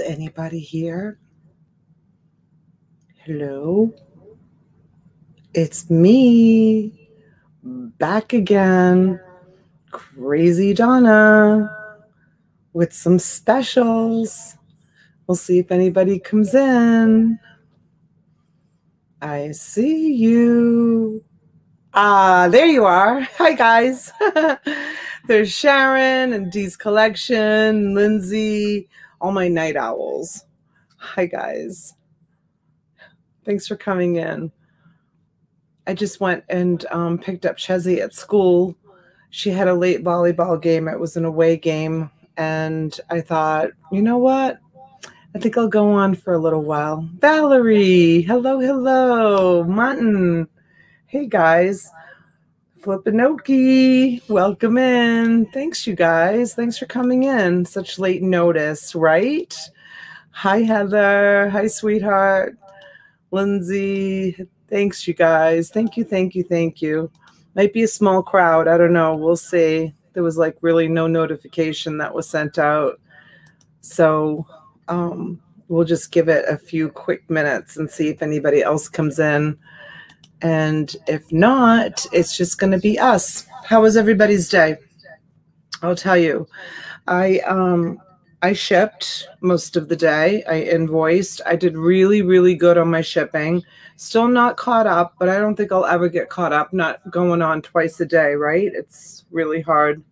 Anybody here? Hello? It's me, back again, Crazy Donna, with some specials. We'll see if anybody comes in. I see you. Ah, there you are. Hi, guys. There's Sharon and Dee's Collection, Lindsay, all my night owls. Hi, guys. Thanks for coming in. I just went and um, picked up Chezzy at school. She had a late volleyball game. It was an away game. And I thought, you know what? I think I'll go on for a little while. Valerie, hello, hello. Mutton, hey guys. Flippinoki, welcome in. Thanks, you guys. Thanks for coming in. Such late notice, right? Hi, Heather. Hi, sweetheart. Lindsay, thanks, you guys. Thank you, thank you, thank you. Might be a small crowd. I don't know. We'll see. There was like really no notification that was sent out. So um, we'll just give it a few quick minutes and see if anybody else comes in. And if not, it's just going to be us. How was everybody's day? I'll tell you. I um I shipped most of the day. I invoiced. I did really, really good on my shipping. Still not caught up, but I don't think I'll ever get caught up. Not going on twice a day, right? It's really hard.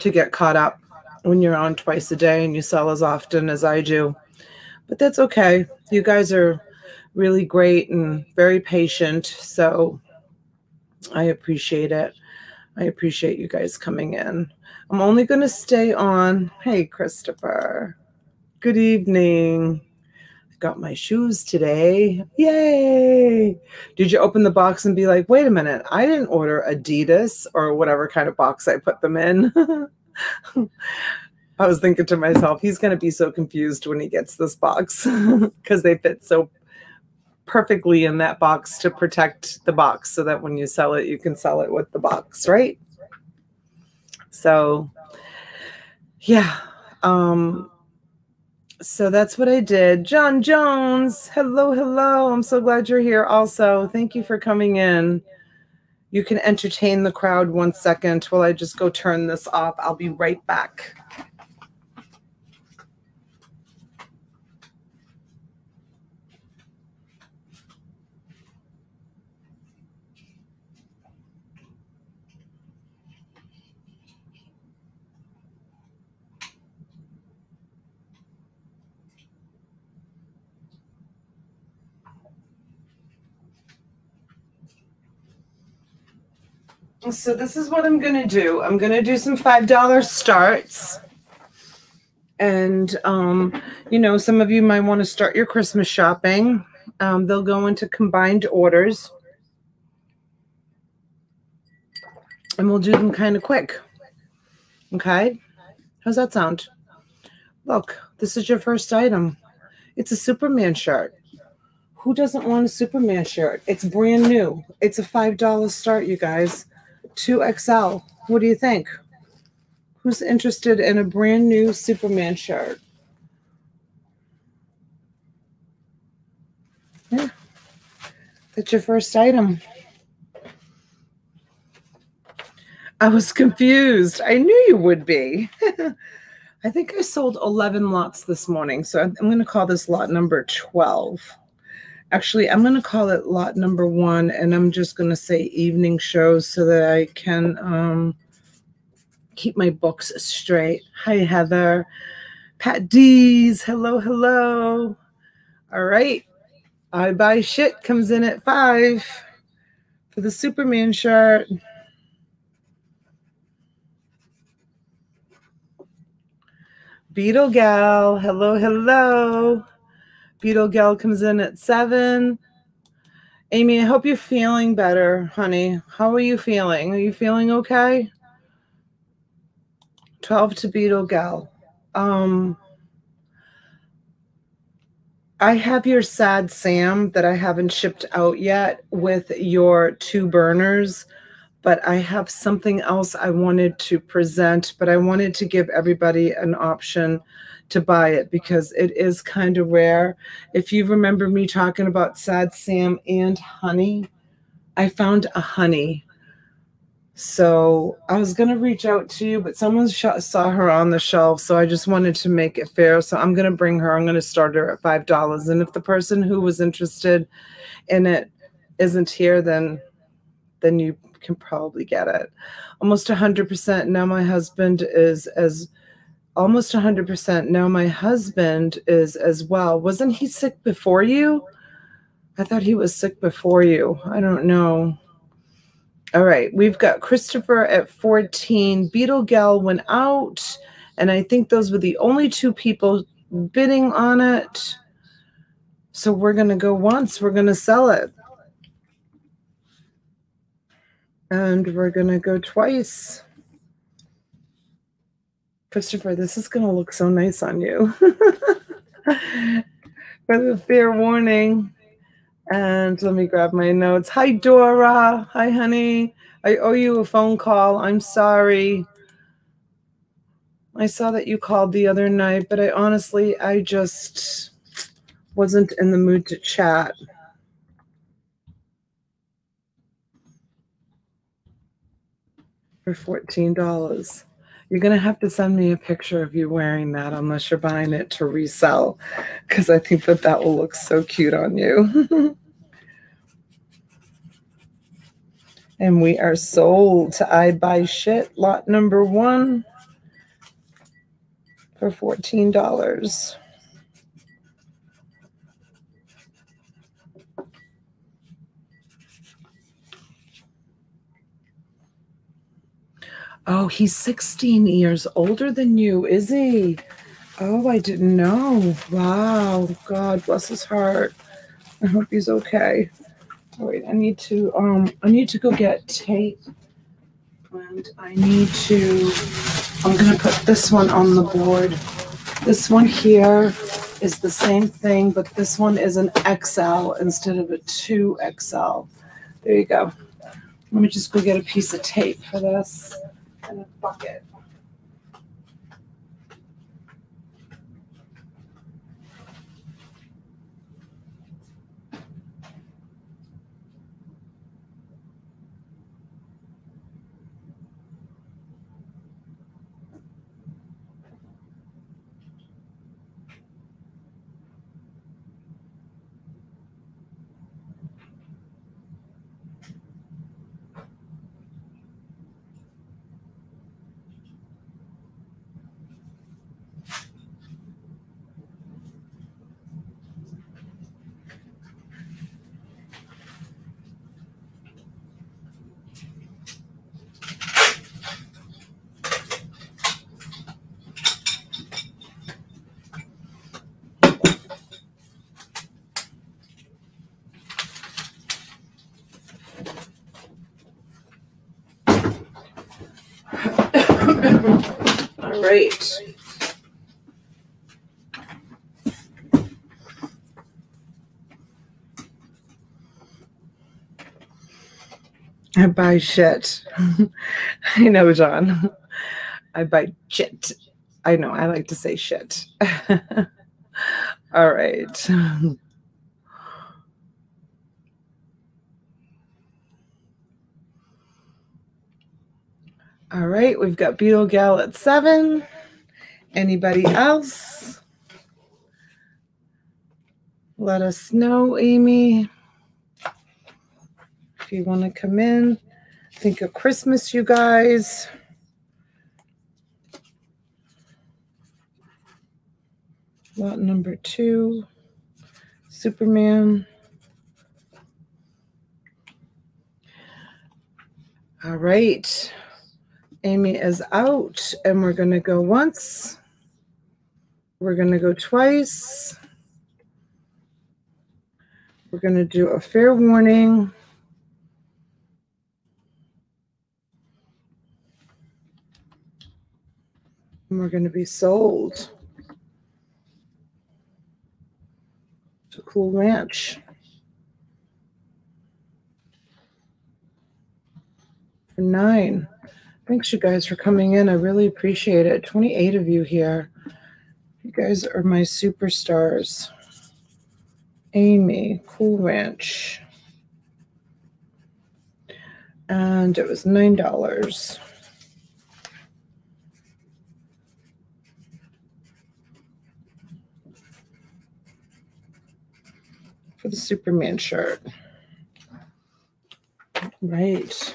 to get caught up when you're on twice a day and you sell as often as I do. But that's okay. You guys are really great and very patient. So I appreciate it. I appreciate you guys coming in. I'm only going to stay on. Hey, Christopher. Good evening. I got my shoes today. Yay. Did you open the box and be like, wait a minute, I didn't order Adidas or whatever kind of box I put them in? I was thinking to myself, he's going to be so confused when he gets this box because they fit so perfectly in that box to protect the box so that when you sell it, you can sell it with the box, right? So, yeah. Um, so that's what I did. John Jones, hello, hello. I'm so glad you're here also. Thank you for coming in. You can entertain the crowd one second while I just go turn this off. I'll be right back. So this is what I'm going to do. I'm going to do some $5 starts. And, um, you know, some of you might want to start your Christmas shopping. Um, they'll go into combined orders. And we'll do them kind of quick. Okay? How's that sound? Look, this is your first item. It's a Superman shirt. Who doesn't want a Superman shirt? It's brand new. It's a $5 start, you guys. 2XL. What do you think? Who's interested in a brand new Superman shirt? Yeah. That's your first item. I was confused. I knew you would be. I think I sold 11 lots this morning. So I'm going to call this lot number 12. Actually, I'm going to call it lot number one, and I'm just going to say evening shows so that I can um, keep my books straight. Hi, Heather. Pat D's. Hello, hello. All right. I buy shit comes in at five for the Superman shirt. Beetle Gal. Hello, hello. Beetle Gal comes in at seven. Amy, I hope you're feeling better, honey. How are you feeling? Are you feeling okay? 12 to Beetle Gal. Um, I have your Sad Sam that I haven't shipped out yet with your two burners but I have something else I wanted to present, but I wanted to give everybody an option to buy it because it is kind of rare. If you remember me talking about Sad Sam and honey, I found a honey. So I was going to reach out to you, but someone saw her on the shelf. So I just wanted to make it fair. So I'm going to bring her, I'm going to start her at $5. And if the person who was interested in it isn't here, then then you can probably get it. Almost 100% now my husband is as almost 100% now my husband is as well. Wasn't he sick before you? I thought he was sick before you. I don't know. All right, we've got Christopher at 14. Beetle Gal went out, and I think those were the only two people bidding on it. So we're going to go once, we're going to sell it. And we're going to go twice. Christopher, this is going to look so nice on you. For the fair warning. And let me grab my notes. Hi, Dora. Hi, honey. I owe you a phone call. I'm sorry. I saw that you called the other night, but I honestly, I just wasn't in the mood to chat. for $14. You're going to have to send me a picture of you wearing that unless you're buying it to resell because I think that that will look so cute on you. and we are sold to I Buy Shit, lot number one for $14. Oh, he's 16 years older than you, is he? Oh, I didn't know. Wow. God bless his heart. I hope he's okay. wait, I need to um I need to go get tape. And I need to I'm gonna put this one on the board. This one here is the same thing, but this one is an XL instead of a 2XL. There you go. Let me just go get a piece of tape for this and a bucket. right. I buy shit. I know, John. I buy shit. I know, I like to say shit. All right. All right, we've got Beetle Gal at seven. Anybody else? Let us know, Amy. If you want to come in, think of Christmas, you guys. Lot number two, Superman. All right. Amy is out, and we're going to go once. We're going to go twice. We're going to do a fair warning. And we're going to be sold to Cool Ranch. for nine. Thanks, you guys, for coming in. I really appreciate it. 28 of you here. You guys are my superstars. Amy, Cool Ranch. And it was $9. For the Superman shirt. Right.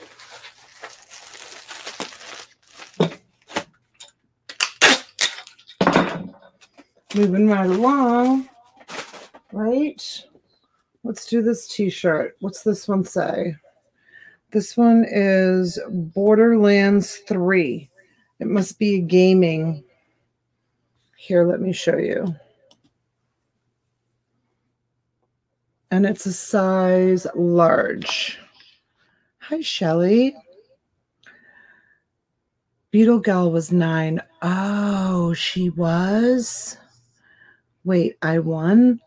Moving right along. Right. Let's do this t-shirt. What's this one say? This one is Borderlands 3. It must be a gaming. Here, let me show you. And it's a size large. Hi, Shelly. Beetle Gal was nine. Oh, she was? Wait, I won?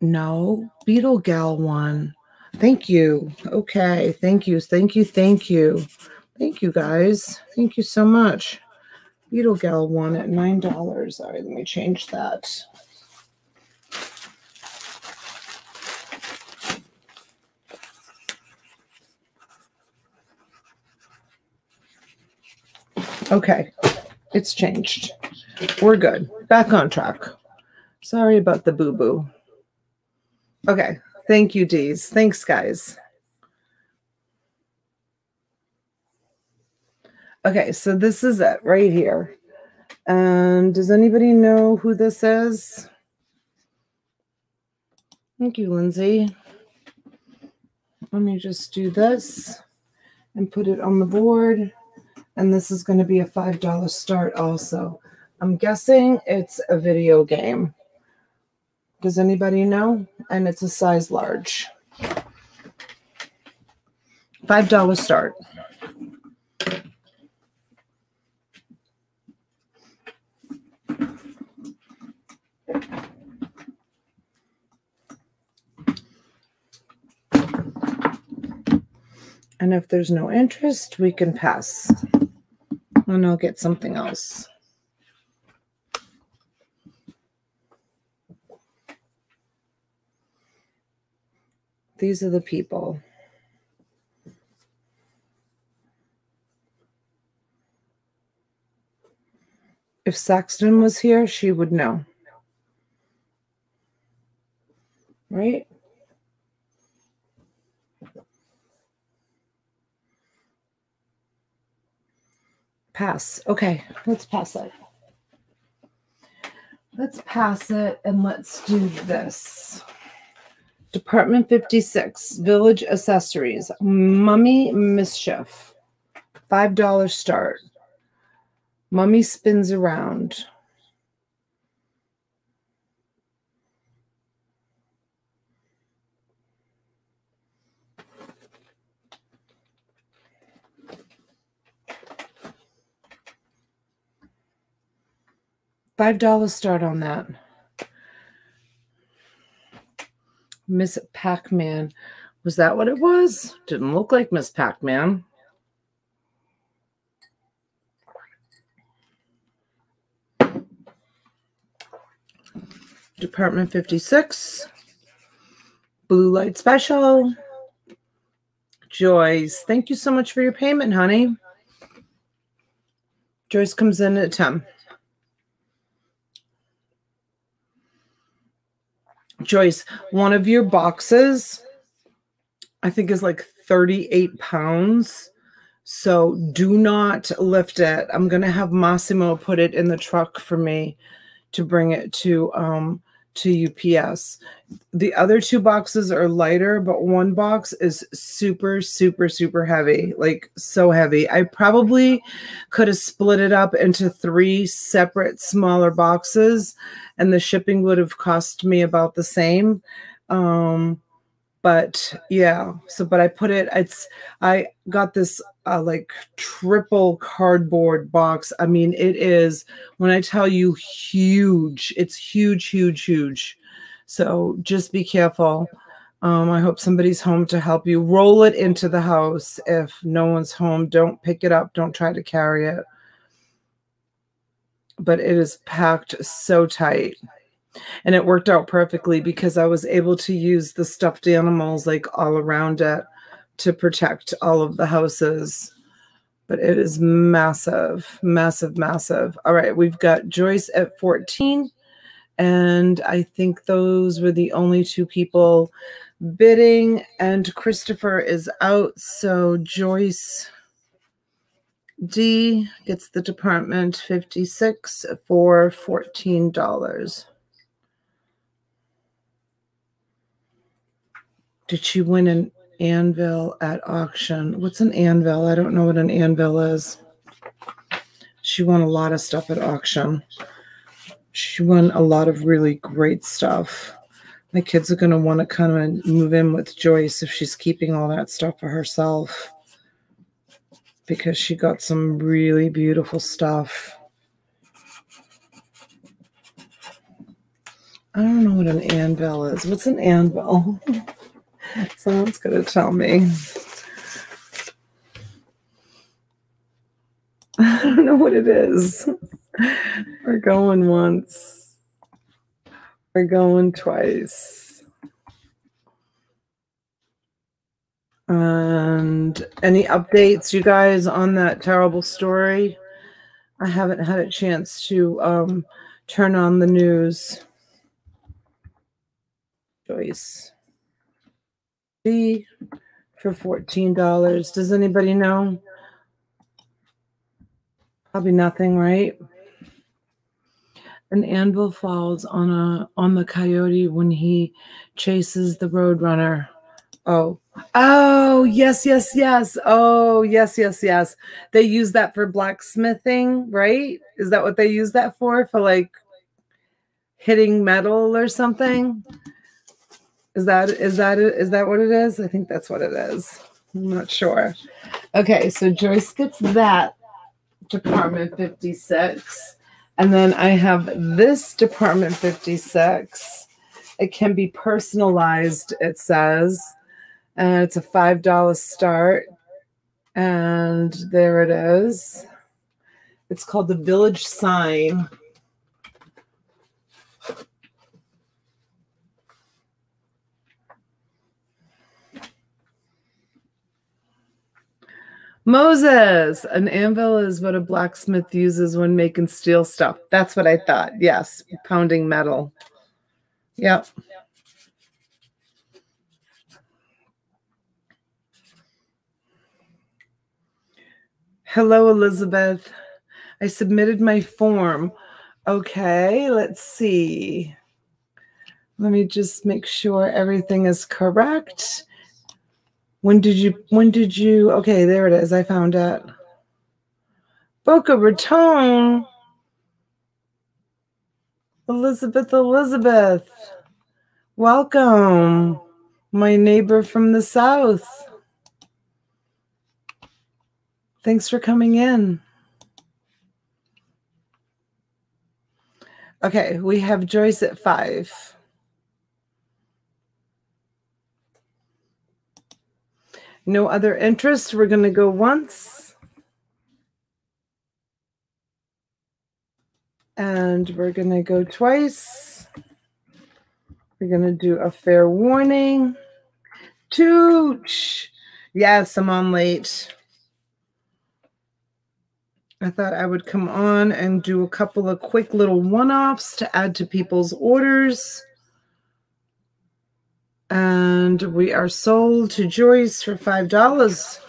No, Beetle Gal won. Thank you. Okay. Thank you. Thank you. Thank you. Thank you, guys. Thank you so much. Beetle Gal won at $9. All right, let me change that. Okay, it's changed. We're good. Back on track. Sorry about the boo boo. Okay, thank you, Dees. Thanks, guys. Okay, so this is it right here. And does anybody know who this is? Thank you, Lindsay. Let me just do this and put it on the board. And this is going to be a $5 start also. I'm guessing it's a video game. Does anybody know? And it's a size large. $5 start. And if there's no interest, we can pass and I'll get something else. These are the people. If Saxton was here, she would know. Right? Pass. Okay, let's pass it. Let's pass it and let's do this. Department 56, Village Accessories, Mummy Mischief, $5 start. Mummy spins around. $5 start on that. Miss Pac Man. Was that what it was? Didn't look like Miss Pac Man. Department 56. Blue Light Special. Joyce, thank you so much for your payment, honey. Joyce comes in at 10. Joyce, one of your boxes, I think, is like 38 pounds. So do not lift it. I'm going to have Massimo put it in the truck for me to bring it to um, to UPS. The other two boxes are lighter, but one box is super, super, super heavy, like so heavy. I probably could have split it up into three separate smaller boxes and the shipping would have cost me about the same. Um, but yeah, so, but I put it, it's, I got this uh, like triple cardboard box. I mean, it is when I tell you huge, it's huge, huge, huge. So just be careful. Um, I hope somebody's home to help you. Roll it into the house. If no one's home, don't pick it up. Don't try to carry it. But it is packed so tight. And it worked out perfectly because I was able to use the stuffed animals like all around it to protect all of the houses. But it is massive, massive, massive. All right, we've got Joyce at 14. And I think those were the only two people bidding and Christopher is out. So Joyce D gets the department 56 for $14. Did she win an anvil at auction? What's an anvil? I don't know what an anvil is. She won a lot of stuff at auction. She won a lot of really great stuff my kids are going to want to come and move in with Joyce if she's keeping all that stuff for herself because she got some really beautiful stuff. I don't know what an anvil is. What's an anvil? Someone's going to tell me. I don't know what it is. We're going once. We're going twice. And any updates, you guys, on that terrible story? I haven't had a chance to um, turn on the news. Joyce. For $14. Does anybody know? Probably nothing, right? an anvil falls on a on the coyote when he chases the roadrunner. Oh, oh, yes, yes, yes. Oh, yes, yes, yes. They use that for blacksmithing, right? Is that what they use that for? For like hitting metal or something? Is that is that is that what it is? I think that's what it is. I'm not sure. Okay, so Joyce gets that department 56. And then I have this Department 56. It can be personalized, it says. And it's a $5 start. And there it is. It's called the Village Sign. Moses, an anvil is what a blacksmith uses when making steel stuff. That's what I thought. Yes, pounding metal. Yep. Hello, Elizabeth. I submitted my form. Okay, let's see. Let me just make sure everything is correct. When did you, when did you, okay, there it is. I found it. Boca Raton. Elizabeth, Elizabeth. Welcome. My neighbor from the south. Thanks for coming in. Okay, we have Joyce at five. No other interest. We're going to go once. And we're going to go twice. We're going to do a fair warning. Tooch. Yes, I'm on late. I thought I would come on and do a couple of quick little one-offs to add to people's orders. And we are sold to Joyce for $5.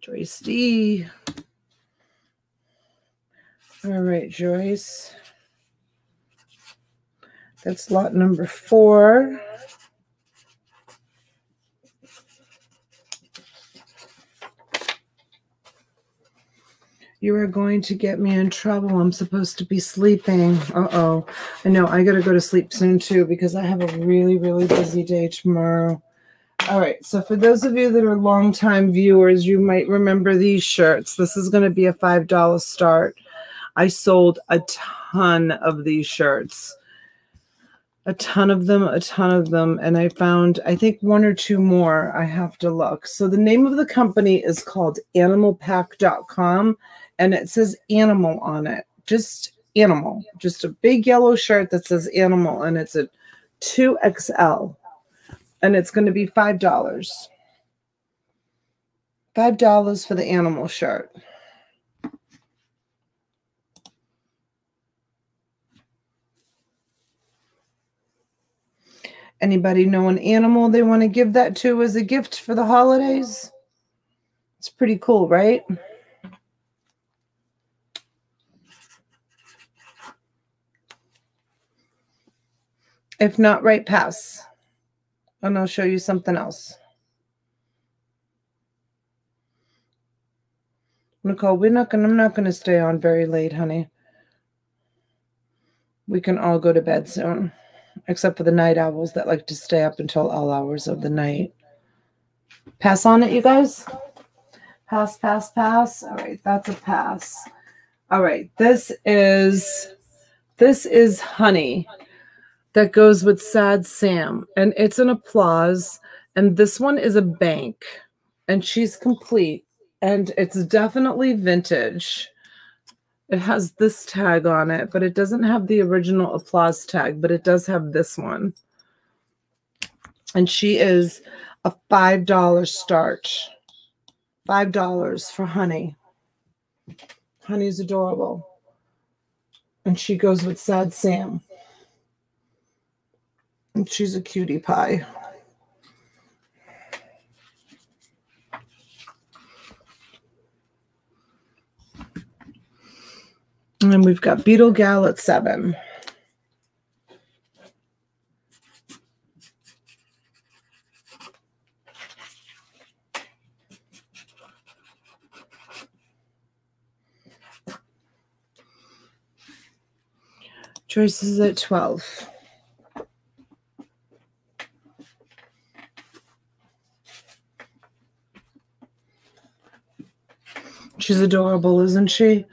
Joyce D. All right, Joyce. That's lot number four. You are going to get me in trouble. I'm supposed to be sleeping. Uh oh. I know I got to go to sleep soon too because I have a really, really busy day tomorrow. All right. So, for those of you that are longtime viewers, you might remember these shirts. This is going to be a $5 start. I sold a ton of these shirts a ton of them, a ton of them. And I found, I think, one or two more. I have to look. So the name of the company is called animalpack.com and it says animal on it. Just animal, just a big yellow shirt that says animal and it's a 2XL and it's going to be $5. $5 for the animal shirt. Anybody know an animal they want to give that to as a gift for the holidays? It's pretty cool, right? If not, right pass. And I'll show you something else. Nicole, we're not gonna I'm not gonna stay on very late, honey. We can all go to bed soon except for the night owls that like to stay up until all hours of the night. Pass on it, you guys. Pass, pass, pass. All right, that's a pass. All right, this is this is honey that goes with Sad Sam, and it's an applause. And this one is a bank, and she's complete, and it's definitely vintage. It has this tag on it, but it doesn't have the original applause tag, but it does have this one. And she is a $5 start. $5 for Honey. Honey's adorable. And she goes with Sad Sam. And she's a cutie pie. And we've got Beetle Gal at seven. Joyce is at 12. She's adorable, isn't she?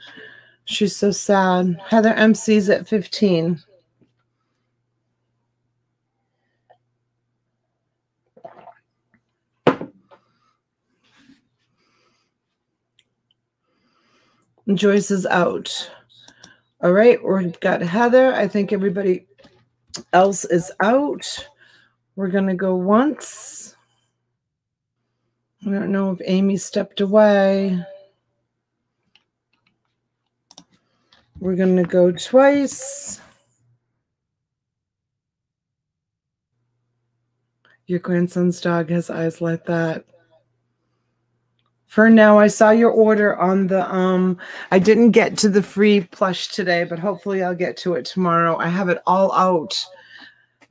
She's so sad. Heather MC's at 15. Joyce is out. All right, we've got Heather. I think everybody else is out. We're going to go once. I don't know if Amy stepped away. We're going to go twice. Your grandson's dog has eyes like that. For now, I saw your order on the, um, I didn't get to the free plush today, but hopefully I'll get to it tomorrow. I have it all out.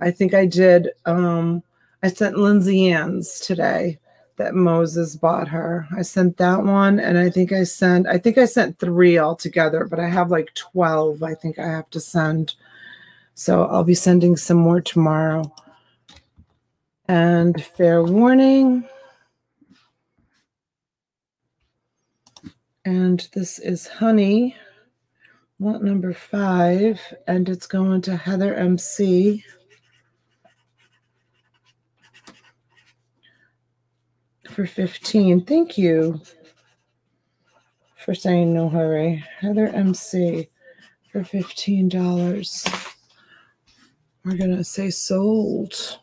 I think I did, um, I sent Lindsay Ann's today that Moses bought her. I sent that one and I think I sent I think I sent 3 altogether, but I have like 12 I think I have to send. So I'll be sending some more tomorrow. And fair warning. And this is honey, lot number five, and it's going to Heather MC. For 15. Thank you for saying no hurry. Heather MC for $15. We're going to say sold.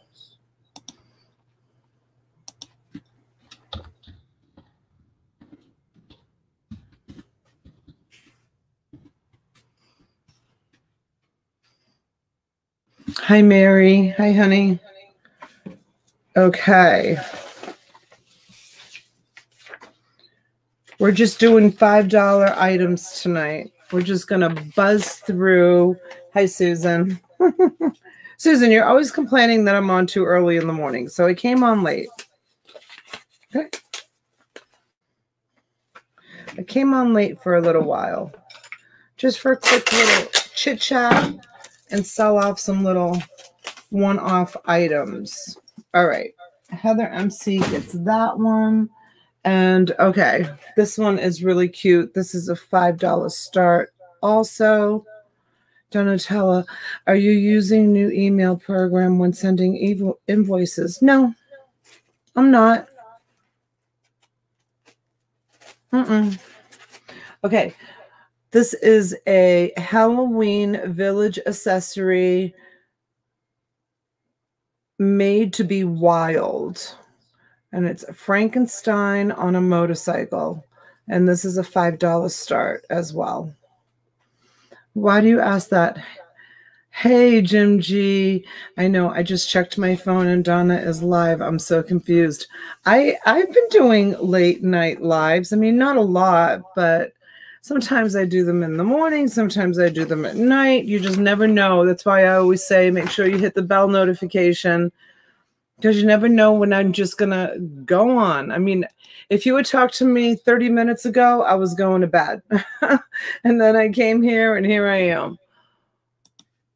Hi, Mary. Hi, honey. Okay. We're just doing $5 items tonight. We're just going to buzz through. Hi, Susan. Susan, you're always complaining that I'm on too early in the morning. So I came on late. Okay. I came on late for a little while, just for a quick little chit chat and sell off some little one off items. All right. Heather MC gets that one. And okay, this one is really cute. This is a $5 start. Also, Donatella, are you using new email program when sending invoices? No, I'm not. Mm-mm. Okay, this is a Halloween village accessory made to be wild. And it's Frankenstein on a motorcycle. And this is a $5 start as well. Why do you ask that? Hey, Jim G. I know I just checked my phone and Donna is live. I'm so confused. I I've been doing late night lives. I mean, not a lot, but sometimes I do them in the morning, sometimes I do them at night. You just never know. That's why I always say make sure you hit the bell notification because you never know when I'm just going to go on. I mean, if you had talked to me 30 minutes ago, I was going to bed. and then I came here and here I am.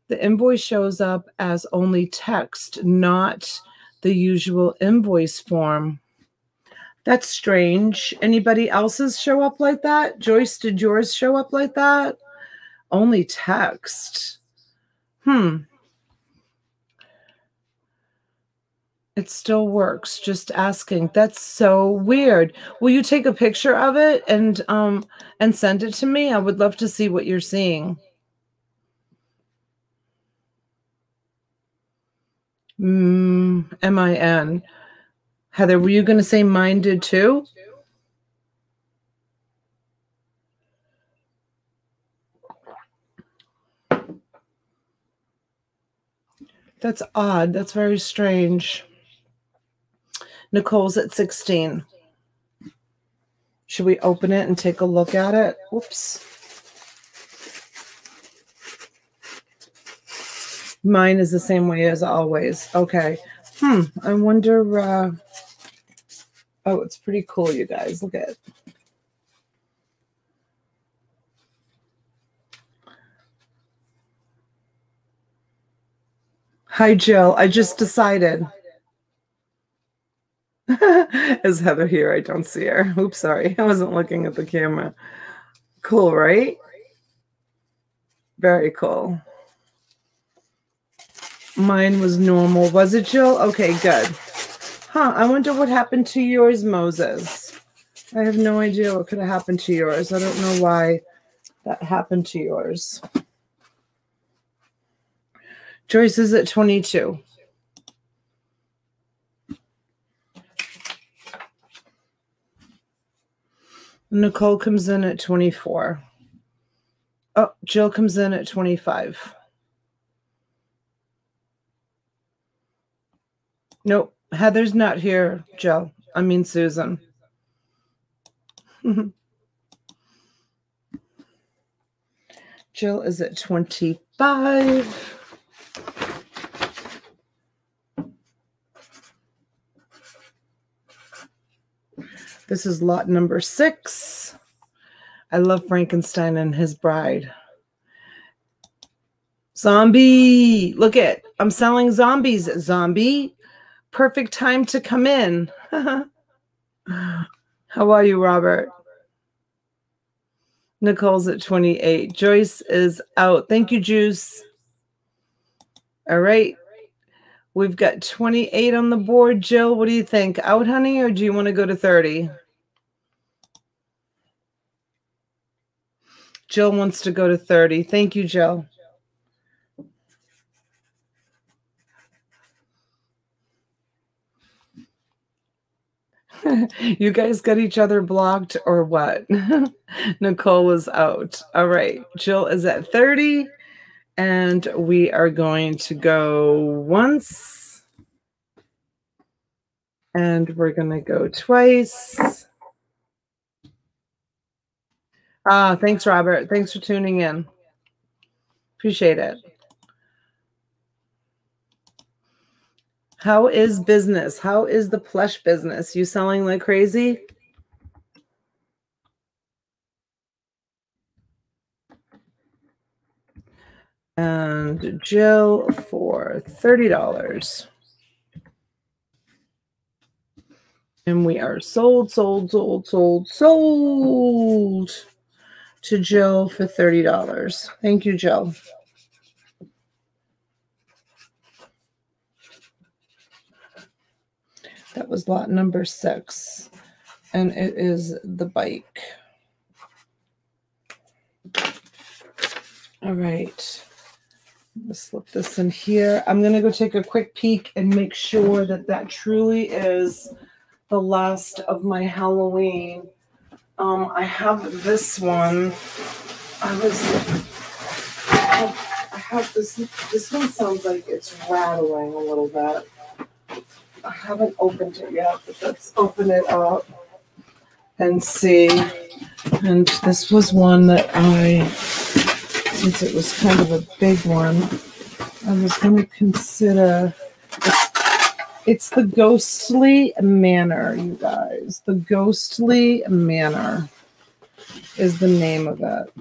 The invoice shows up as only text, not the usual invoice form. That's strange. Anybody else's show up like that? Joyce, did yours show up like that? Only text. Hmm. It still works. Just asking. That's so weird. Will you take a picture of it and um and send it to me? I would love to see what you're seeing. Mm, M-I-N. Heather, were you going to say minded too? That's odd. That's very strange. Nicole's at 16. Should we open it and take a look at it? Whoops. Mine is the same way as always. Okay. Hmm. I wonder. Uh... Oh, it's pretty cool, you guys. Look at it. Hi, Jill. I just decided. Is Heather here? I don't see her. Oops, sorry. I wasn't looking at the camera. Cool, right? Very cool. Mine was normal. Was it, Jill? Okay, good. Huh, I wonder what happened to yours, Moses. I have no idea what could have happened to yours. I don't know why that happened to yours. Joyce is at 22. Nicole comes in at 24. Oh, Jill comes in at 25. Nope. Heather's not here, Jill. I mean, Susan. Jill is at 25. This is lot number six. I love Frankenstein and his bride. Zombie, look at, I'm selling zombies, zombie. Perfect time to come in. How are you, Robert? Nicole's at 28. Joyce is out. Thank you, Juice. All right. We've got 28 on the board. Jill, what do you think? Out, honey, or do you want to go to 30? Jill wants to go to 30. Thank you, Jill. you guys got each other blocked or what? Nicole is out. All right. Jill is at 30. And we are going to go once. And we're going to go twice. Ah, thanks, Robert. Thanks for tuning in. Appreciate it. How is business? How is the plush business? You selling like crazy? And Jill for $30. And we are sold, sold, sold, sold, sold to Jill for $30. Thank you, Jill. That was lot number six. And it is the bike. All right. Slip this in here. I'm going to go take a quick peek and make sure that that truly is the last of my Halloween. Um, I have this one. I was, I have this. This one sounds like it's rattling a little bit. I haven't opened it yet, but let's open it up and see. And this was one that I, since it was kind of a big one, I was going to consider. It's the Ghostly Manor, you guys. The Ghostly Manor is the name of it.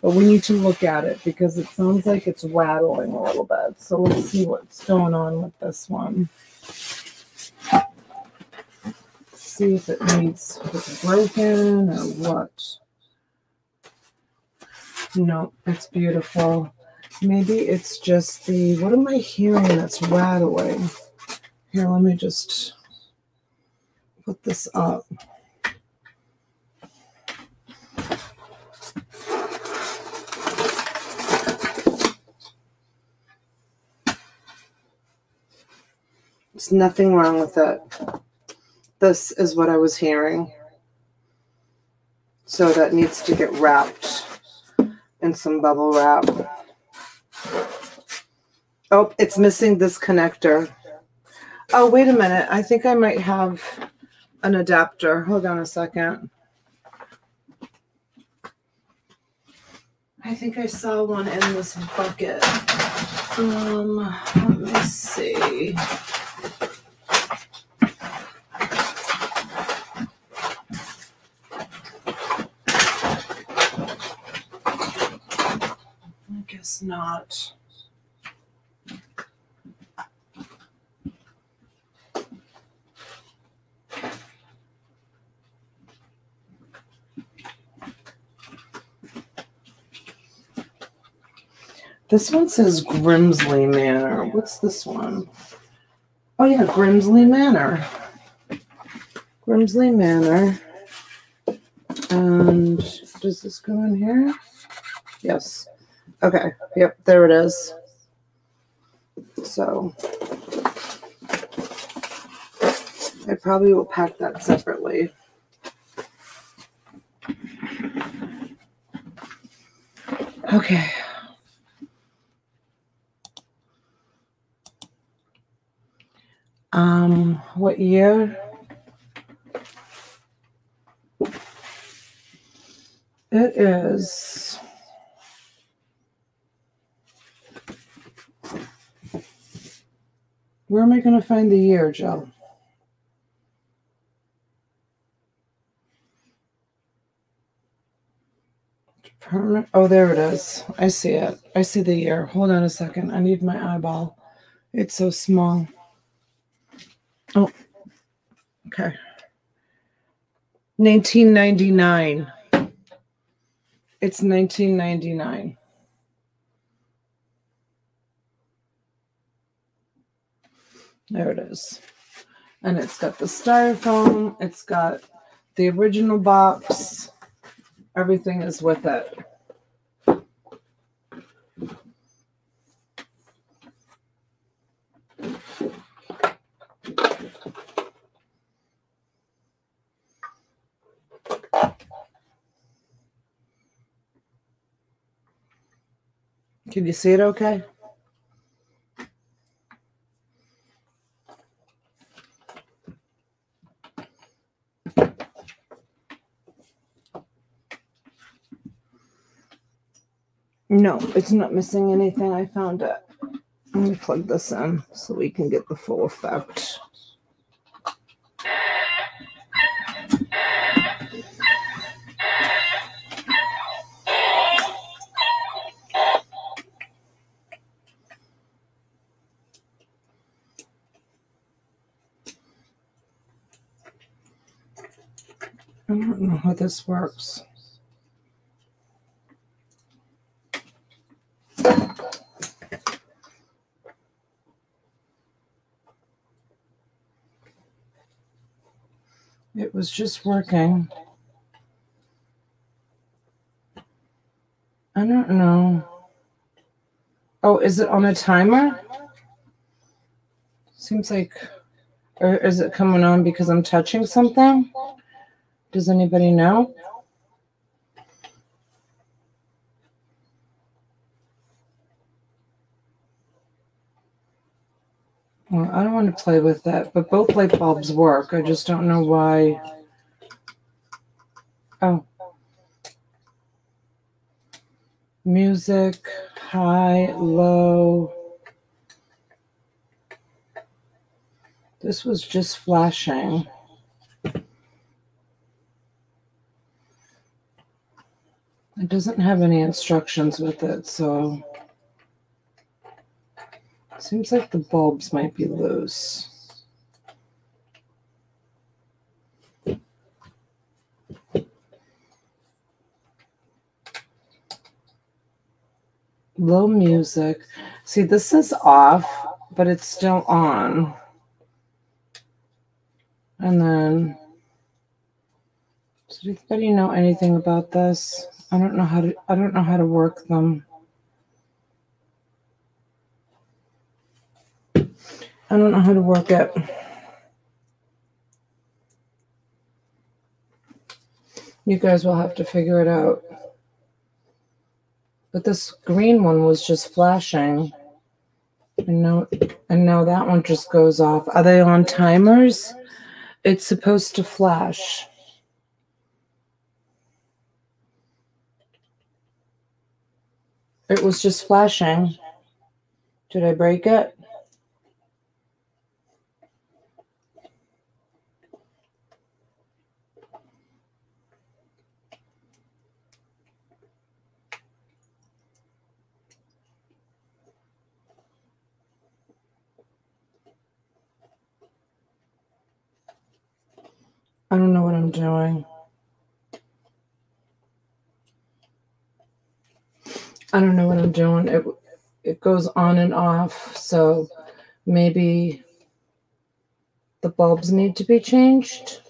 But we need to look at it because it sounds like it's rattling a little bit. So let's see what's going on with this one. See if it needs, if it's broken or what. No, it's beautiful. Maybe it's just the, what am I hearing that's rattling? Here, let me just put this up. There's nothing wrong with it. This is what I was hearing. So that needs to get wrapped in some bubble wrap. Oh, it's missing this connector. Oh, wait a minute. I think I might have an adapter. Hold on a second. I think I saw one in this bucket. Um, let me see. I guess not. This one says Grimsley Manor. What's this one? Oh, yeah, Grimsley Manor. Grimsley Manor. And does this go in here? Yes. Okay. Yep, there it is. So I probably will pack that separately. Okay. Um, what year? It is. Where am I going to find the year, Joe? Permanent. Oh, there it is. I see it. I see the year. Hold on a second. I need my eyeball. It's so small. Oh, okay. 1999. It's 1999. There it is. And it's got the styrofoam, it's got the original box, everything is with it. Can you see it okay? No, it's not missing anything. I found it. Let me plug this in so we can get the full effect. I don't know how this works. Was just working. I don't know. Oh, is it on a timer? Seems like, or is it coming on because I'm touching something? Does anybody know? Well, I don't want to play with that, but both light bulbs work. I just don't know why. Oh. Music, high, low. This was just flashing. It doesn't have any instructions with it, so seems like the bulbs might be loose. Low music. See, this is off, but it's still on. And then, does anybody know anything about this? I don't know how to. I don't know how to work them. I don't know how to work it. You guys will have to figure it out. But this green one was just flashing. And now, and now that one just goes off. Are they on timers? It's supposed to flash. It was just flashing. Did I break it? I don't know what I'm doing. I don't know what I'm doing. It it goes on and off, so maybe the bulbs need to be changed.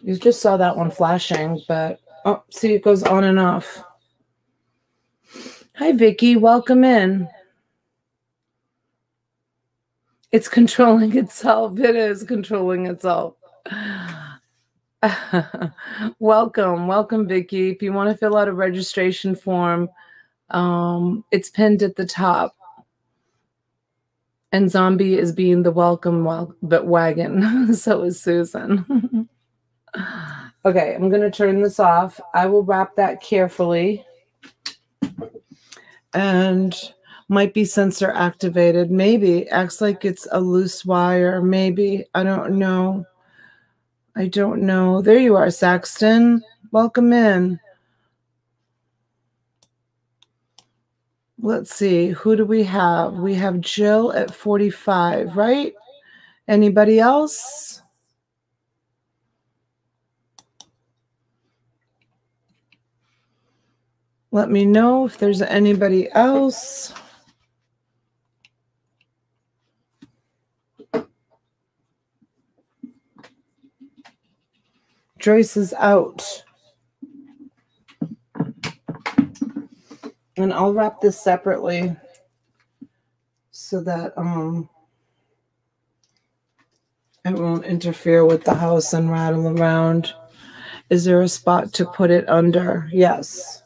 You just saw that one flashing, but oh, see, it goes on and off. Hi, Vicky. Welcome in. It's controlling itself. It is controlling itself. welcome, welcome, Vicky. If you want to fill out a registration form, um, it's pinned at the top. And Zombie is being the welcome well, but wagon. so is Susan. okay, I'm going to turn this off. I will wrap that carefully. And might be sensor activated. Maybe acts like it's a loose wire. Maybe I don't know. I don't know. There you are, Saxton. Welcome in. Let's see. Who do we have? We have Jill at 45, right? Anybody else? Let me know if there's anybody else. Joyce is out. And I'll wrap this separately so that um it won't interfere with the house and rattle around. Is there a spot to put it under? Yes.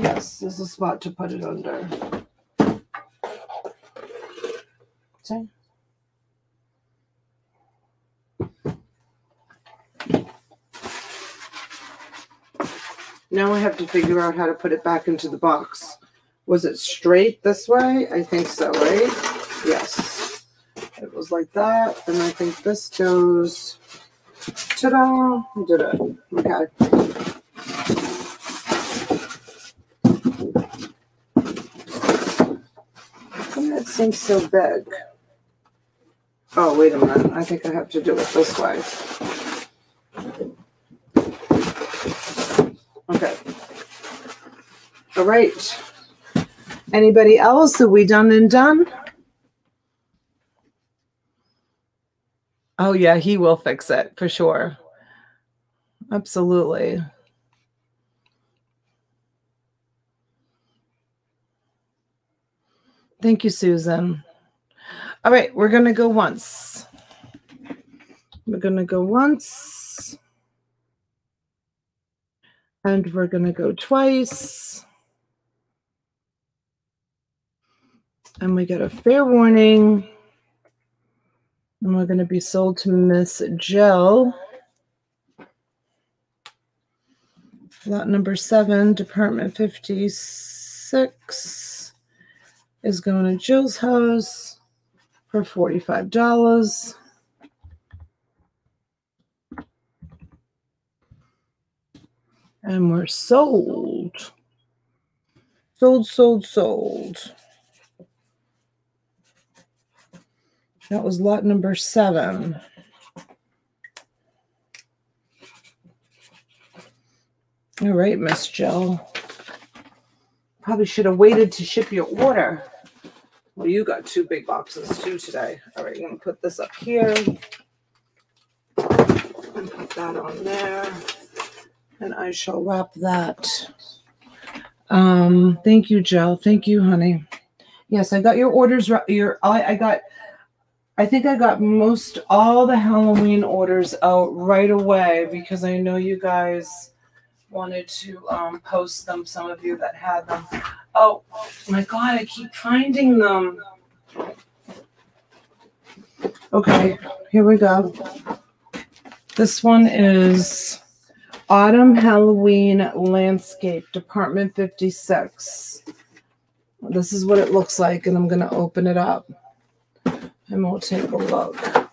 Yes, there's a spot to put it under. Okay. Now I have to figure out how to put it back into the box. Was it straight this way? I think so, right? Yes. It was like that. And I think this goes, ta-da, I did it. Okay. That seems so big. Oh, wait a minute. I think I have to do it this way. Okay. All right. Anybody else? Are we done and done? Oh, yeah, he will fix it for sure. Absolutely. Thank you, Susan. All right, we're going to go once. We're going to go once. And we're going to go twice. And we get a fair warning. And we're going to be sold to Miss Jill. Lot number seven, Department 56 is going to Jill's house for $45. And we're sold. Sold, sold, sold. That was lot number seven. All right, Miss Jill. Probably should have waited to ship your order. Well, you got two big boxes too today. All right, I'm going to put this up here. And put that on there. And I shall wrap that. Um, thank you, Jill. Thank you, honey. Yes, I got your orders. Your I, I got I think I got most all the Halloween orders out right away because I know you guys wanted to um, post them, some of you that had them. Oh my God, I keep finding them. Okay, here we go. This one is Autumn Halloween Landscape, Department 56. This is what it looks like, and I'm going to open it up and we'll take a look.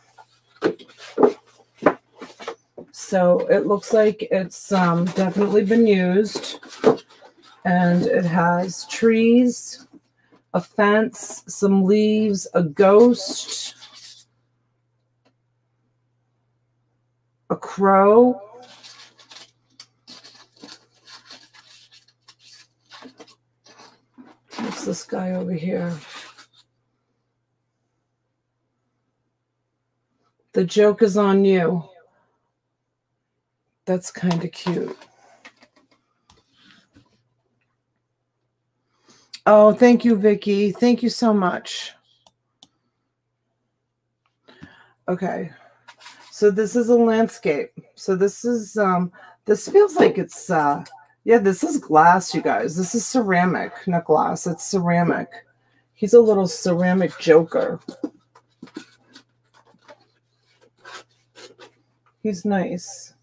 So it looks like it's um, definitely been used. And it has trees, a fence, some leaves, a ghost, a crow. This guy over here? The joke is on you. That's kind of cute. Oh, thank you, Vicki. Thank you so much. Okay. So this is a landscape. So this is um this feels like it's uh yeah, this is glass, you guys. This is ceramic, not glass. It's ceramic. He's a little ceramic joker. He's nice.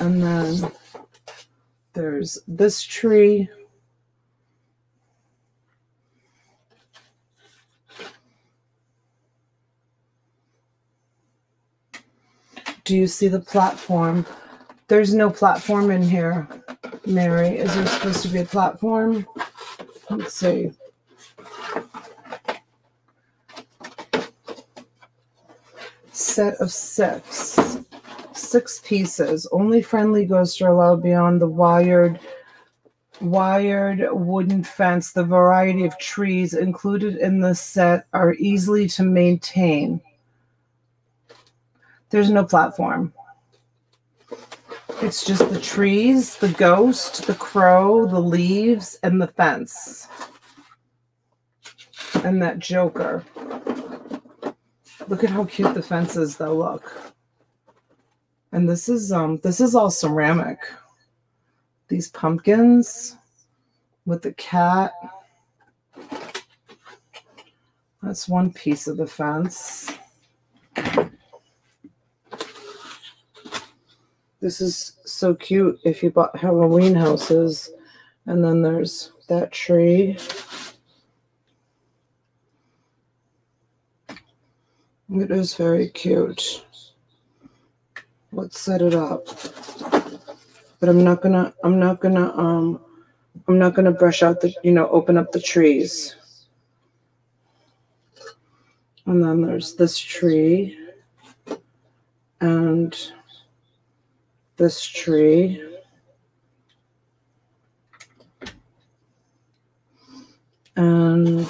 And then there's this tree. Do you see the platform? There's no platform in here, Mary. Is there supposed to be a platform? Let's see. Set of six six pieces. Only friendly ghosts are allowed beyond the wired wired wooden fence. The variety of trees included in the set are easily to maintain. There's no platform. It's just the trees, the ghost, the crow, the leaves, and the fence. And that joker. Look at how cute the fence is, though. Look. And this is um this is all ceramic. These pumpkins with the cat. That's one piece of the fence. This is so cute if you bought Halloween houses. And then there's that tree. It is very cute let's set it up. But I'm not gonna, I'm not gonna, um, I'm not gonna brush out the, you know, open up the trees. And then there's this tree and this tree. And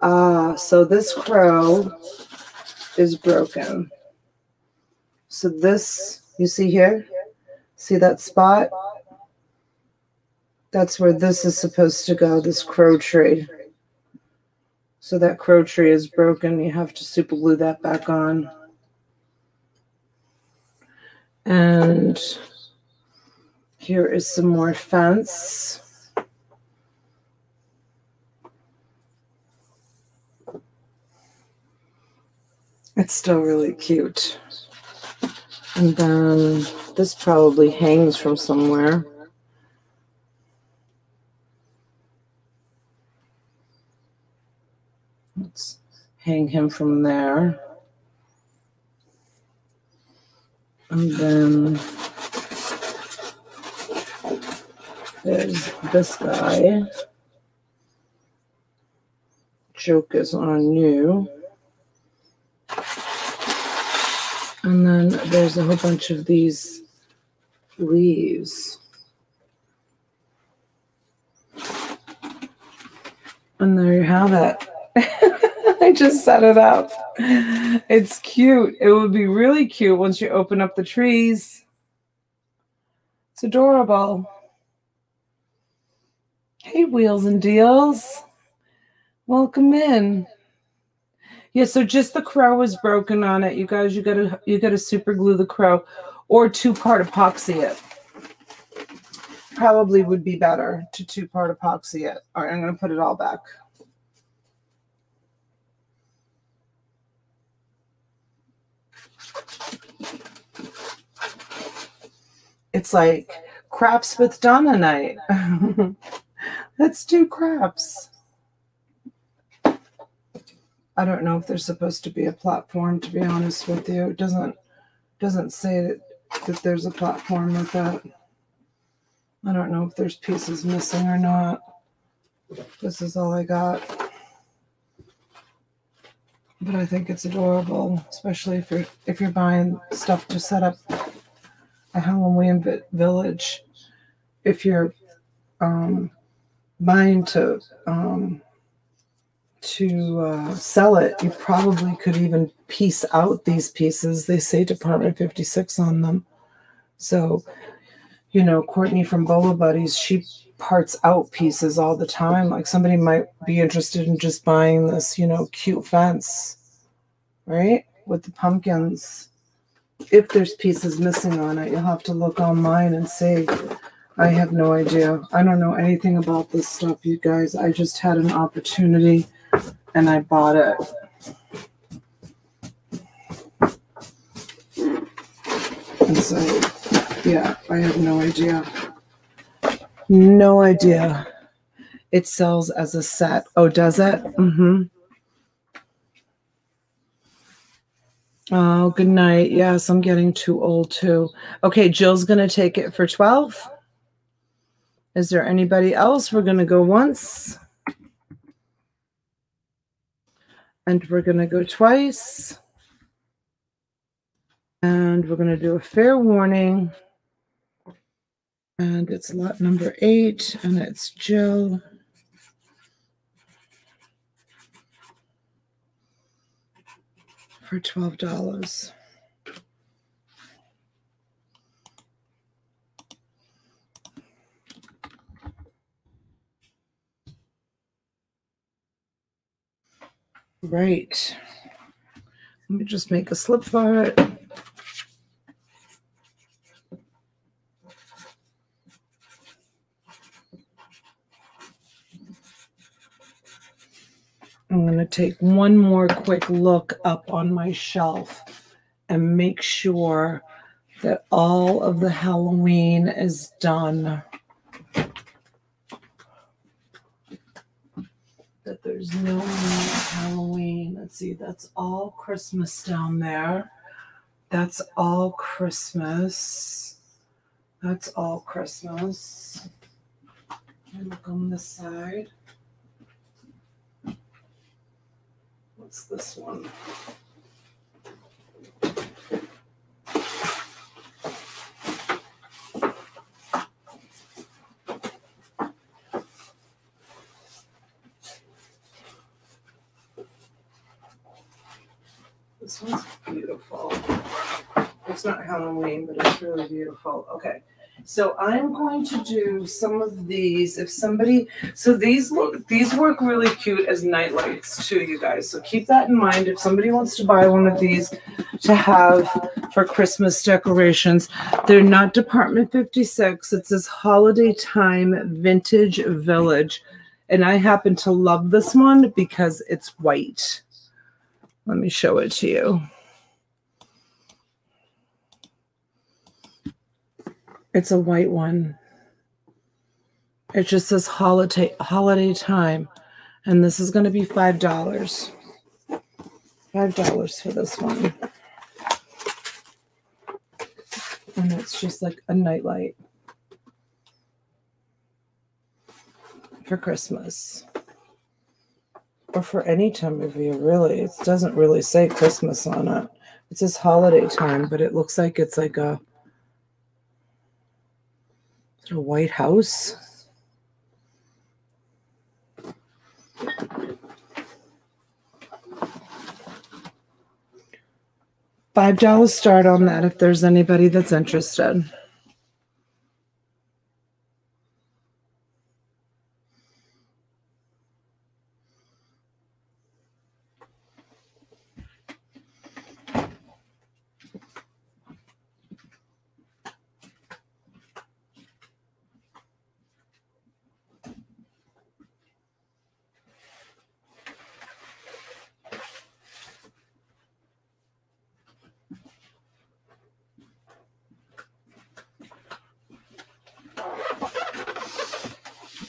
ah, so this crow is broken. So this, you see here? See that spot? That's where this is supposed to go, this crow tree. So that crow tree is broken. You have to super glue that back on. And here is some more fence. It's still really cute. And then this probably hangs from somewhere. Let's hang him from there. And then there's this guy. Joke is on you. And then there's a whole bunch of these leaves. And there you have it. I just set it up. It's cute. It would be really cute once you open up the trees. It's adorable. Hey, Wheels and Deals. Welcome in. Yeah, so just the crow was broken on it. You guys, you gotta you gotta super glue the crow or two-part epoxy it. Probably would be better to two-part epoxy it. All right, I'm gonna put it all back. It's like craps with Donna night. Let's do craps. I don't know if there's supposed to be a platform, to be honest with you. It doesn't doesn't say that, that there's a platform with that. I don't know if there's pieces missing or not. This is all I got. But I think it's adorable, especially if you're if you're buying stuff to set up a Halloween village. If you're um, buying to um, to uh, sell it, you probably could even piece out these pieces. They say Department 56 on them. So, you know, Courtney from Bolo Buddies, she parts out pieces all the time. Like somebody might be interested in just buying this, you know, cute fence, right? With the pumpkins. If there's pieces missing on it, you'll have to look online and see. I have no idea. I don't know anything about this stuff, you guys. I just had an opportunity and I bought it. And so, yeah, I have no idea. No idea. It sells as a set. Oh, does it? Mm-hmm. Oh, good night. Yes, I'm getting too old too. Okay, Jill's going to take it for 12. Is there anybody else? We're going to go once. And we're going to go twice. And we're going to do a fair warning. And it's lot number eight, and it's Jill. For $12. Right. Let me just make a slip for it. Take one more quick look up on my shelf and make sure that all of the Halloween is done. that there's no more Halloween. Let's see, that's all Christmas down there. That's all Christmas. That's all Christmas. Look on the side. What's this one? This one's beautiful. It's not Halloween, but it's really beautiful. Okay. So I'm going to do some of these. If somebody, so these look, these work really cute as night lights too, you guys. So keep that in mind. If somebody wants to buy one of these to have for Christmas decorations, they're not Department 56. It says Holiday Time Vintage Village. And I happen to love this one because it's white. Let me show it to you. It's a white one. It just says holiday holiday time. And this is going to be $5. $5 for this one. And it's just like a nightlight for Christmas or for any time of year, really. It doesn't really say Christmas on it. It says holiday time, but it looks like it's like a, a White House. Five dollars start on that if there's anybody that's interested.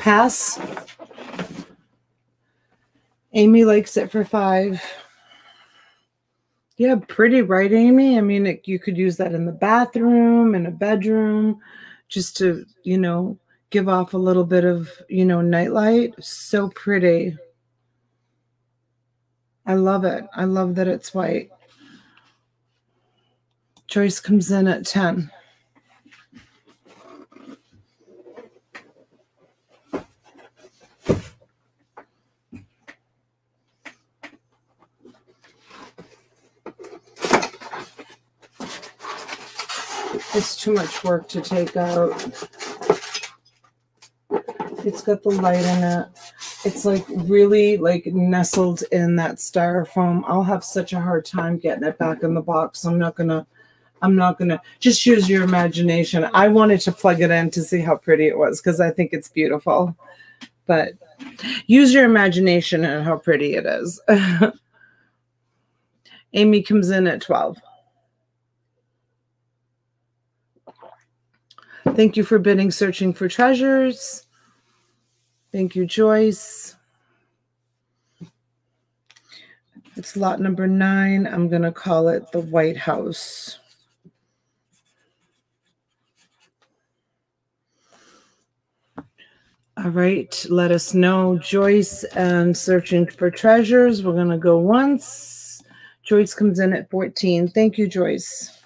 Pass. Amy likes it for five. Yeah, pretty, right, Amy? I mean, it, you could use that in the bathroom, in a bedroom, just to, you know, give off a little bit of, you know, nightlight. So pretty. I love it. I love that it's white. Joyce comes in at 10. It's too much work to take out. It's got the light in it. It's like really like nestled in that styrofoam. I'll have such a hard time getting it back in the box. I'm not gonna I'm not gonna just use your imagination. I wanted to plug it in to see how pretty it was because I think it's beautiful. But use your imagination and how pretty it is. Amy comes in at 12. Thank you for bidding Searching for Treasures. Thank you, Joyce. It's lot number nine. I'm going to call it the White House. All right, let us know. Joyce and Searching for Treasures. We're going to go once. Joyce comes in at 14. Thank you, Joyce.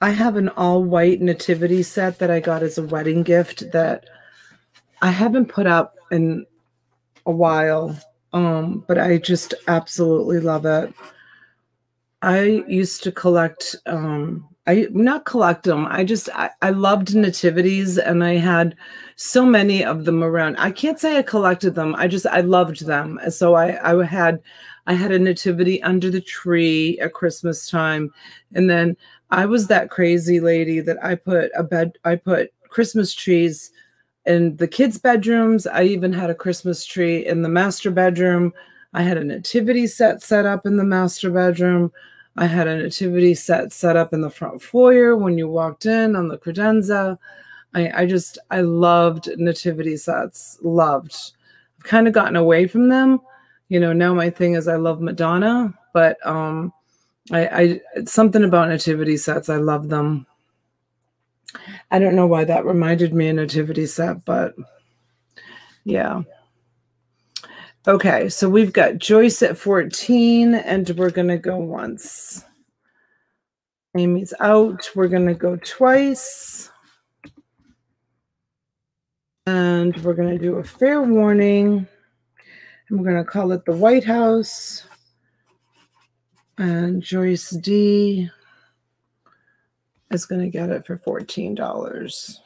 I have an all white nativity set that I got as a wedding gift that I haven't put up in a while. Um, but I just absolutely love it. I used to collect um I not collect them. I just I, I loved nativities and I had so many of them around. I can't say I collected them. I just I loved them. So I I had I had a nativity under the tree at Christmas time and then I was that crazy lady that I put a bed, I put Christmas trees in the kids' bedrooms. I even had a Christmas tree in the master bedroom. I had a nativity set set up in the master bedroom. I had a nativity set set up in the front foyer when you walked in on the credenza. I, I just, I loved nativity sets, loved. I've kind of gotten away from them. You know, now my thing is I love Madonna, but um, I, I something about nativity sets. I love them. I don't know why that reminded me of nativity set, but Yeah. Okay, so we've got Joyce at 14, and we're going to go once. Amy's out. We're going to go twice. And we're going to do a fair warning. And we're going to call it the White House. And Joyce D is going to get it for $14.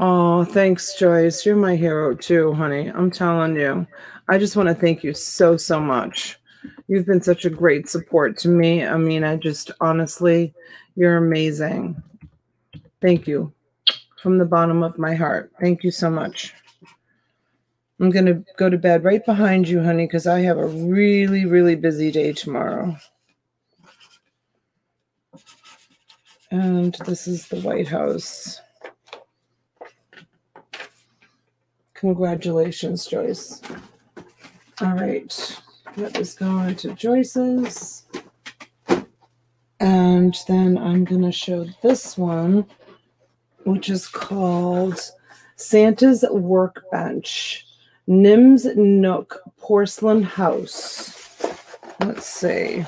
Oh, thanks, Joyce. You're my hero too, honey. I'm telling you. I just want to thank you so, so much. You've been such a great support to me. I mean, I just honestly, you're amazing. Thank you from the bottom of my heart. Thank you so much. I'm going to go to bed right behind you, honey, because I have a really, really busy day tomorrow. And this is the White House. Congratulations, Joyce. All right, let us go into Joyce's. And then I'm going to show this one, which is called Santa's Workbench, Nim's Nook Porcelain House. Let's see.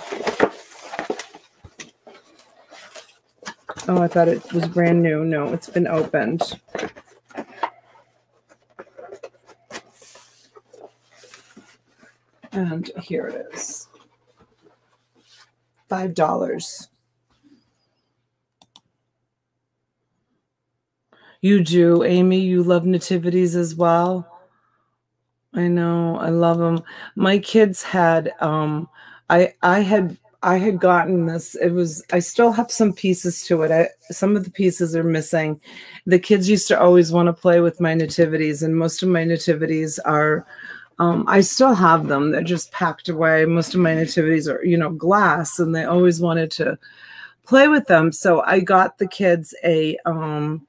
Oh, I thought it was brand new. No, it's been opened. And here it is. Five dollars. You do, Amy. You love nativities as well. I know. I love them. My kids had um I I had I had gotten this. It was I still have some pieces to it. I, some of the pieces are missing. The kids used to always want to play with my nativities and most of my nativities are um, I still have them. They're just packed away. Most of my nativities are, you know, glass, and they always wanted to play with them. So I got the kids a um,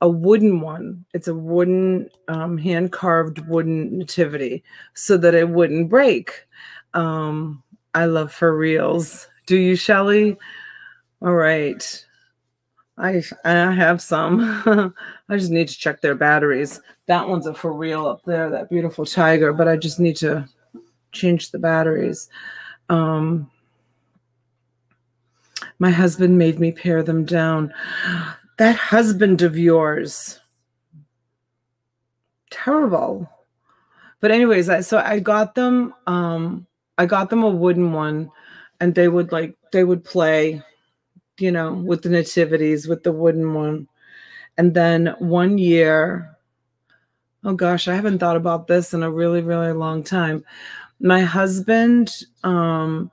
a wooden one. It's a wooden, um, hand carved wooden nativity, so that it wouldn't break. Um, I love FurReals. Do you, Shelly? All right. I I have some. I just need to check their batteries. That one's a FurReal up there, that beautiful tiger, but I just need to change the batteries. Um, my husband made me pare them down. That husband of yours. Terrible. But anyways, I, so I got them um I got them a wooden one and they would like they would play you know, with the nativities, with the wooden one. And then one year, oh gosh, I haven't thought about this in a really, really long time. My husband um,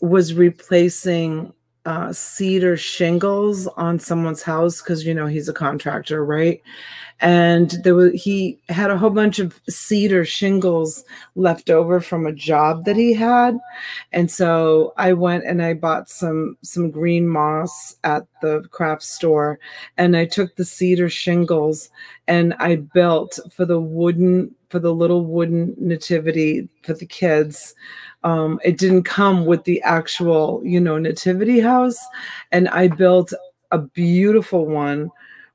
was replacing uh, cedar shingles on someone's house because you know he's a contractor, right? And there was he had a whole bunch of cedar shingles left over from a job that he had, and so I went and I bought some some green moss at the craft store, and I took the cedar shingles and I built for the wooden for the little wooden nativity for the kids um, it didn't come with the actual, you know, nativity house. And I built a beautiful one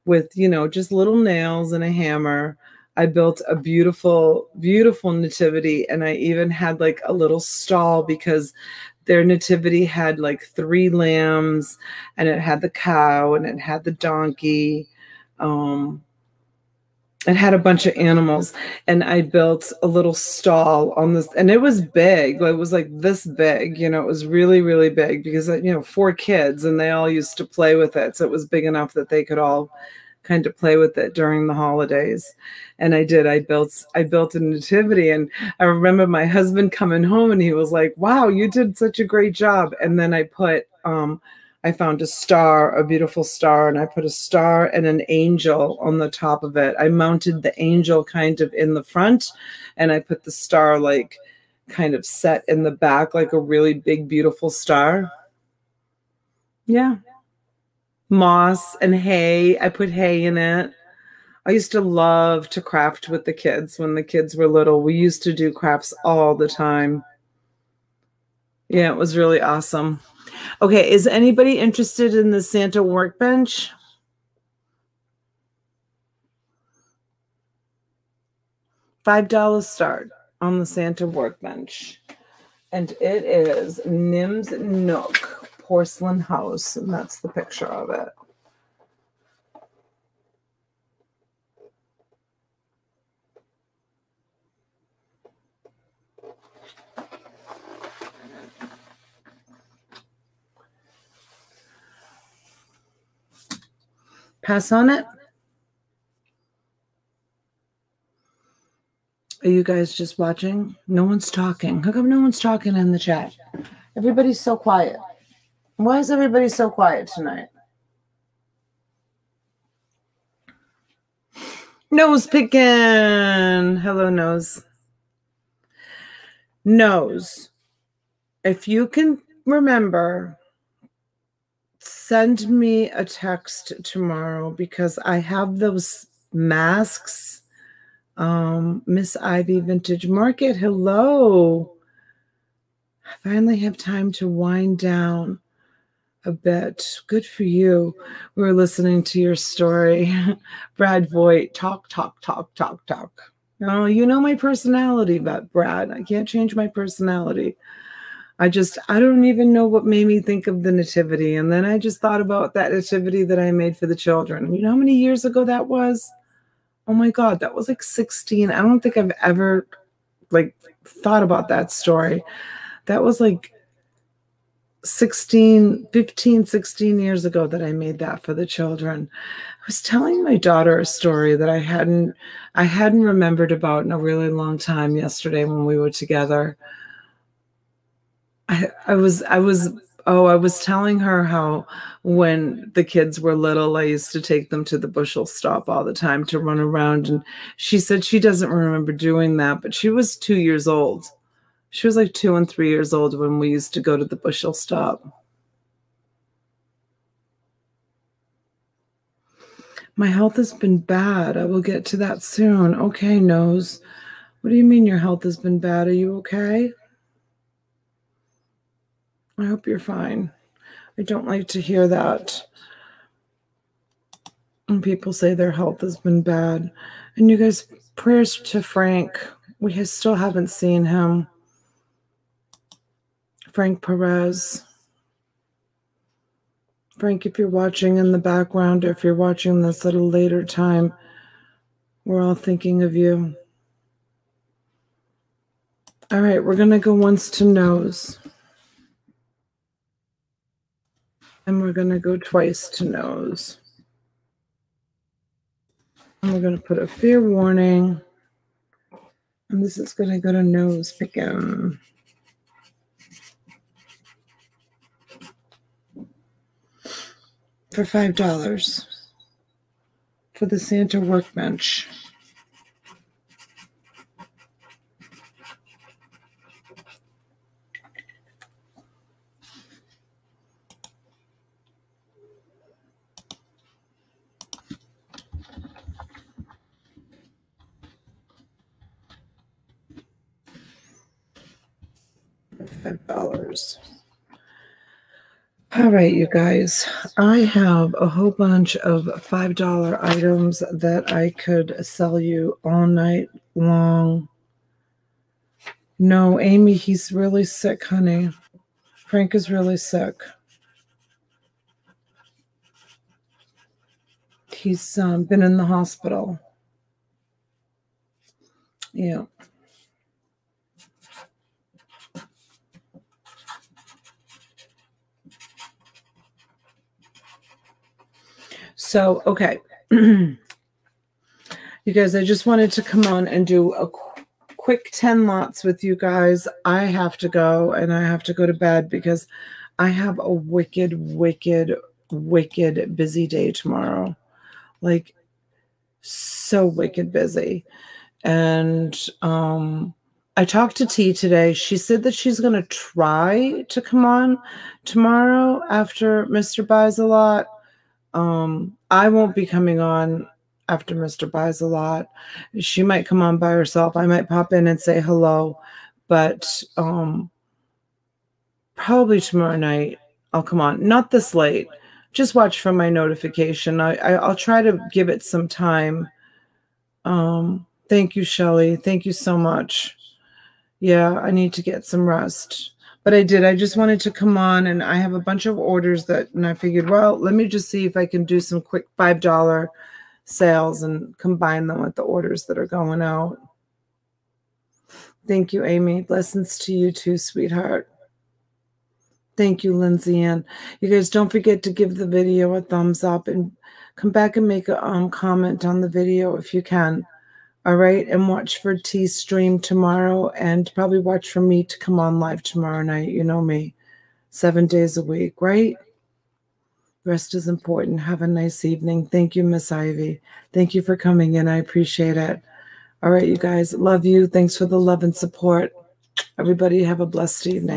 with, you know, just little nails and a hammer. I built a beautiful, beautiful nativity. And I even had like a little stall because their nativity had like three lambs and it had the cow and it had the donkey. Um, it had a bunch of animals and i built a little stall on this and it was big it was like this big you know it was really really big because you know four kids and they all used to play with it so it was big enough that they could all kind of play with it during the holidays. And i did i built i built a nativity and i remember my husband coming home and he was like wow you did such a great job. And then i put um I found a star, a beautiful star, and I put a star and an angel on the top of it. I mounted the angel kind of in the front, and I put the star like kind of set in the back, like a really big, beautiful star. Yeah. Moss and hay. I put hay in it. I used to love to craft with the kids when the kids were little. We used to do crafts all the time. Yeah, it was really awesome. Okay, is anybody interested in the Santa workbench? $5 start on the Santa workbench. And it is Nim's Nook Porcelain House, and that's the picture of it. Pass on it. Are you guys just watching? No one's talking. How come no one's talking in the chat? Everybody's so quiet. Why is everybody so quiet tonight? Nose picking. Hello, nose. Nose. If you can remember send me a text tomorrow because I have those masks. Um, Miss Ivy Vintage Market, hello. I finally have time to wind down a bit. Good for you. We were listening to your story. Brad Voigt, talk, talk, talk, talk, talk. Oh, you know my personality, but Brad, I can't change my personality. I just, I don't even know what made me think of the nativity. And then I just thought about that nativity that I made for the children. You know how many years ago that was? Oh my God, that was like 16. I don't think I've ever like thought about that story. That was like 16, 15, 16 years ago that I made that for the children. I was telling my daughter a story that I hadn't I hadn't remembered about in a really long time yesterday when we were together. I, was I was oh I was telling her how when the kids were little I used to take them to the bushel stop all the time to run around and she said she doesn't remember doing that but she was 2 years old. She was like 2 and 3 years old when we used to go to the bushel stop. My health has been bad. I will get to that soon. Okay, nose. What do you mean your health has been bad? Are you okay? I hope you're fine. I don't like to hear that. When people say their health has been bad. And you guys, prayers to Frank. We still haven't seen him. Frank Perez. Frank, if you're watching in the background, or if you're watching this at a later time, we're all thinking of you. All right, we're going to go once to nose. And we're going to go twice to nose. And we're going to put a fear warning. And this is going to go to nose begin. For $5 for the Santa workbench. Five dollars. All right, you guys, I have a whole bunch of $5 items that I could sell you all night long. No, Amy, he's really sick, honey. Frank is really sick. He's um, been in the hospital. Yeah. So, okay. you guys, I just wanted to come on and do a qu quick 10 lots with you guys. I have to go and I have to go to bed because I have a wicked, wicked, wicked busy day tomorrow. Like, so wicked busy. And, um, I talked to Tee today. She said that she's going to try to come on tomorrow after Mr. Buys a Lot. Um, I won't be coming on after Mr. Buys a Lot. She might come on by herself. I might pop in and say hello, but um, probably tomorrow night I'll come on. Not this late. Just watch for my notification. I, I will try to give it some time. Um, Thank you, Shelly. Thank you so much. Yeah, I need to get some rest. But I did. I just wanted to come on and I have a bunch of orders that, and I figured, well, let me just see if I can do some quick $5 sales and combine them with the orders that are going out. Thank you, Amy. Blessings to you too, sweetheart. Thank you, Lindsay Ann. You guys don't forget to give the video a thumbs up and come back and make a um, comment on the video if you can. All right. And watch for Tee stream tomorrow and probably watch for me to come on live tomorrow night. You know me, seven days a week, right? Rest is important. Have a nice evening. Thank you, Miss Ivy. Thank you for coming in. I appreciate it. All right, you guys. Love you. Thanks for the love and support. Everybody have a blessed evening.